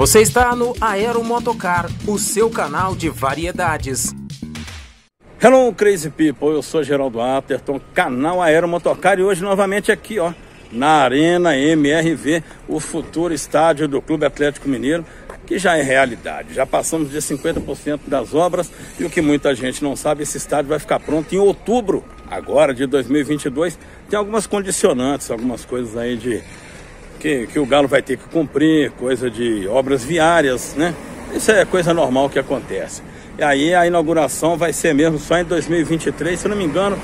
Você está no Aero Motocar, o seu canal de variedades. Hello Crazy People, eu sou Geraldo Atterton, canal Aero Motocar e hoje novamente aqui ó, na Arena MRV, o futuro estádio do Clube Atlético Mineiro, que já é realidade. Já passamos de 50% das obras e o que muita gente não sabe, esse estádio vai ficar pronto em outubro, agora de 2022. Tem algumas condicionantes, algumas coisas aí de que, que o Galo vai ter que cumprir, coisa de obras viárias, né? Isso é coisa normal que acontece. E aí a inauguração vai ser mesmo só em 2023, se não me engano,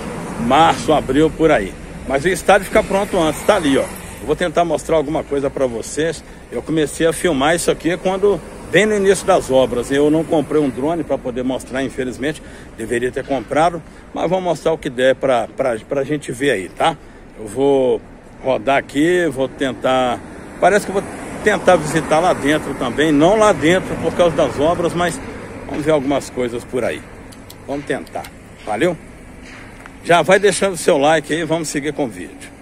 março, abril, por aí. Mas o estádio fica pronto antes, tá ali, ó. Eu vou tentar mostrar alguma coisa para vocês. Eu comecei a filmar isso aqui quando bem no início das obras. Eu não comprei um drone para poder mostrar, infelizmente. Deveria ter comprado, mas vou mostrar o que der para a gente ver aí, tá? Eu vou rodar aqui, vou tentar. Parece que vou tentar visitar lá dentro também, não lá dentro por causa das obras, mas vamos ver algumas coisas por aí. Vamos tentar. Valeu? Já vai deixando o seu like aí, vamos seguir com o vídeo.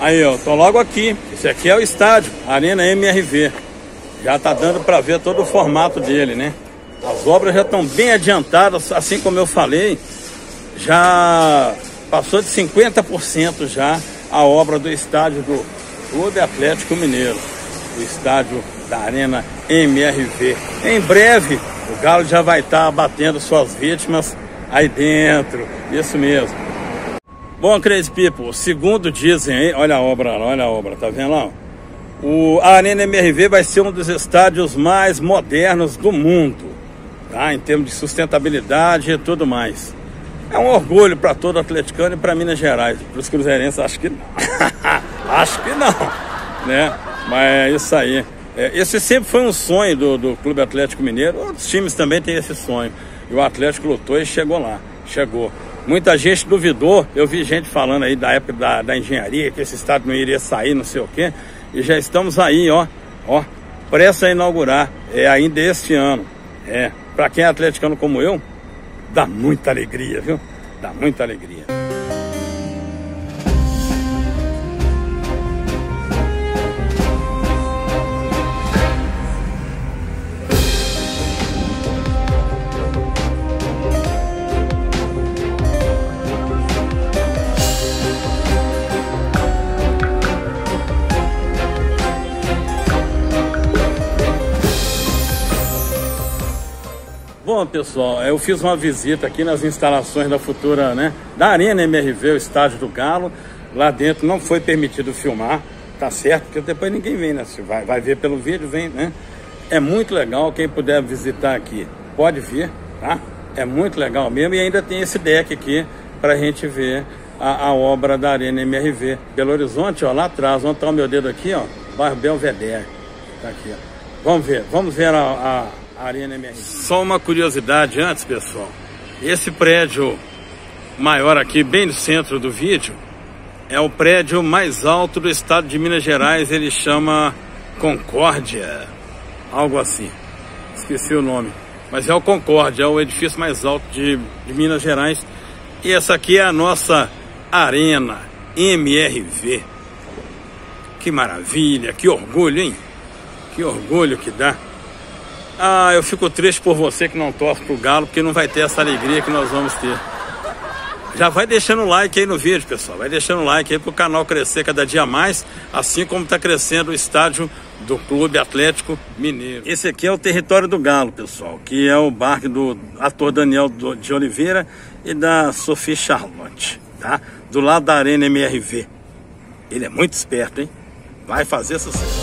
Aí, ó, tô logo aqui. Esse aqui é o estádio, Arena MRV. Já tá dando para ver todo o formato dele, né? As obras já estão bem adiantadas, assim como eu falei, já passou de 50% já a obra do estádio do Clube Atlético Mineiro, o estádio da Arena MRV. Em breve, o Galo já vai estar tá batendo suas vítimas aí dentro, isso mesmo. Bom, Crazy People, segundo dizem aí, olha a obra, olha a obra, tá vendo lá? O, a Arena MRV vai ser um dos estádios mais modernos do mundo, tá? Em termos de sustentabilidade e tudo mais. É um orgulho para todo atleticano e para Minas Gerais. Para os cruzeirenses, acho que acho que não, né? Mas é isso aí. É, esse sempre foi um sonho do, do Clube Atlético Mineiro. Outros times também têm esse sonho. E o Atlético lutou e chegou lá. Chegou. Muita gente duvidou. Eu vi gente falando aí da época da, da engenharia, que esse estado não iria sair, não sei o quê. E já estamos aí, ó. Ó. Pressa a inaugurar. É ainda este ano. É. Para quem é atleticano como eu, dá muita alegria, viu? Dá muita alegria. Bom, pessoal, eu fiz uma visita aqui nas instalações da futura, né, da Arena MRV, o estádio do Galo. Lá dentro não foi permitido filmar, tá certo? Porque depois ninguém vem, né? Se vai, vai ver pelo vídeo, vem, né? É muito legal, quem puder visitar aqui, pode vir, tá? É muito legal mesmo e ainda tem esse deck aqui para a gente ver a, a, obra da Arena MRV. Belo Horizonte, ó, lá atrás, onde está o meu dedo aqui, ó, bairro Belvedere. Tá aqui, ó. Vamos ver, vamos ver a, a Arena. Só uma curiosidade antes, pessoal. Esse prédio maior aqui, bem no centro do vídeo, é o prédio mais alto do estado de Minas Gerais. Ele chama Concórdia, algo assim. Esqueci o nome. Mas é o Concórdia, é o edifício mais alto de, de Minas Gerais. E essa aqui é a nossa Arena MRV. Que maravilha, que orgulho, hein? Que orgulho que dá. Ah, eu fico triste por você que não torce pro Galo, porque não vai ter essa alegria que nós vamos ter. Já vai deixando o like aí no vídeo, pessoal. Vai deixando o like aí pro canal crescer cada dia mais, assim como está crescendo o estádio do Clube Atlético Mineiro. Esse aqui é o território do Galo, pessoal, que é o barco do ator Daniel de Oliveira e da Sophie Charlotte, tá? Do lado da Arena MRV. Ele é muito esperto, hein? Vai fazer sucesso.